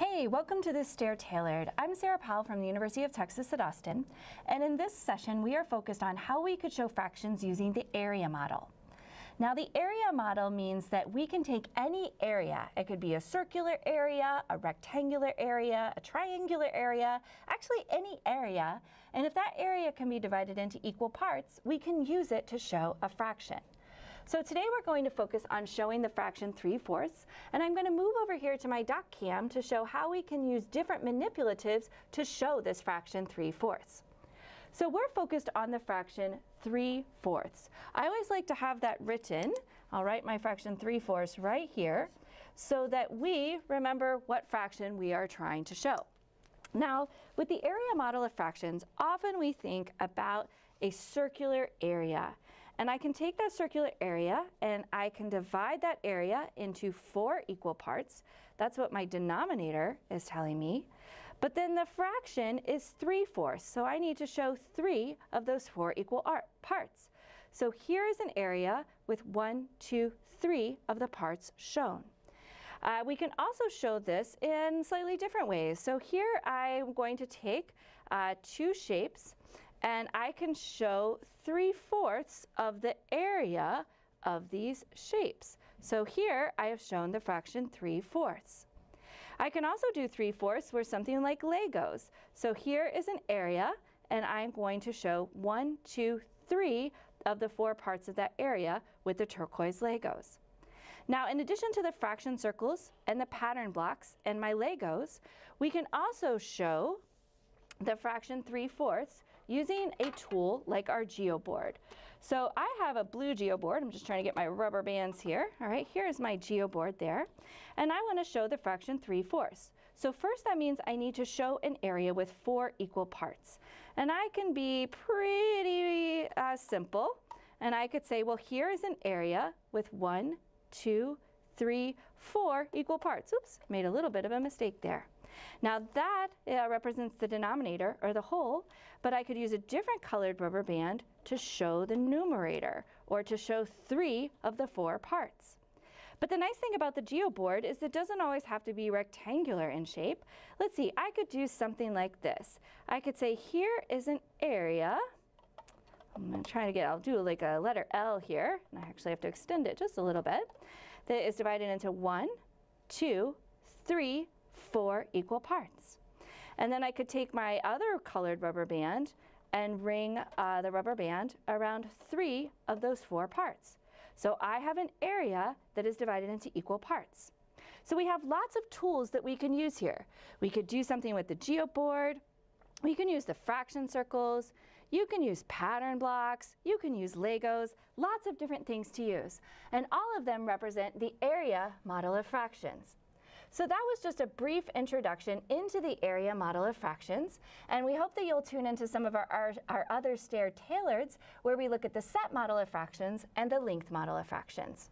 Hey, welcome to this Stair Tailored. I'm Sarah Powell from the University of Texas at Austin, and in this session we are focused on how we could show fractions using the area model. Now the area model means that we can take any area. It could be a circular area, a rectangular area, a triangular area, actually any area, and if that area can be divided into equal parts, we can use it to show a fraction. So today we're going to focus on showing the fraction 3 fourths, and I'm going to move over here to my doc cam to show how we can use different manipulatives to show this fraction 3 fourths. So we're focused on the fraction 3 fourths. I always like to have that written. I'll write my fraction 3 fourths right here so that we remember what fraction we are trying to show. Now, with the area model of fractions, often we think about a circular area. And I can take that circular area and I can divide that area into four equal parts. That's what my denominator is telling me. But then the fraction is 3 fourths, so I need to show three of those four equal parts. So here is an area with one, two, three of the parts shown. Uh, we can also show this in slightly different ways. So here I'm going to take uh, two shapes and I can show 3 fourths of the area of these shapes. So here I have shown the fraction 3 fourths. I can also do 3 fourths where something like Legos. So here is an area and I'm going to show 1, 2, 3 of the four parts of that area with the turquoise Legos. Now, in addition to the fraction circles and the pattern blocks and my Legos, we can also show the fraction 3 fourths using a tool like our GeoBoard. So I have a blue GeoBoard. I'm just trying to get my rubber bands here. All right, here's my GeoBoard there. And I want to show the fraction 3 fourths. So first that means I need to show an area with four equal parts. And I can be pretty uh, simple. And I could say, well, here is an area with one, two, three, four equal parts. Oops, made a little bit of a mistake there. Now that uh, represents the denominator, or the whole, but I could use a different colored rubber band to show the numerator, or to show three of the four parts. But the nice thing about the GeoBoard is it doesn't always have to be rectangular in shape. Let's see, I could do something like this. I could say here is an area. I'm trying to get, I'll do like a letter L here, and I actually have to extend it just a little bit. That is divided into one, two, three, four equal parts. And then I could take my other colored rubber band and ring uh, the rubber band around three of those four parts. So I have an area that is divided into equal parts. So we have lots of tools that we can use here. We could do something with the geoboard. We can use the fraction circles. You can use pattern blocks. You can use Legos. Lots of different things to use. And all of them represent the area model of fractions. So that was just a brief introduction into the area model of fractions, and we hope that you'll tune into some of our, our, our other stair tailoreds where we look at the set model of fractions and the length model of fractions.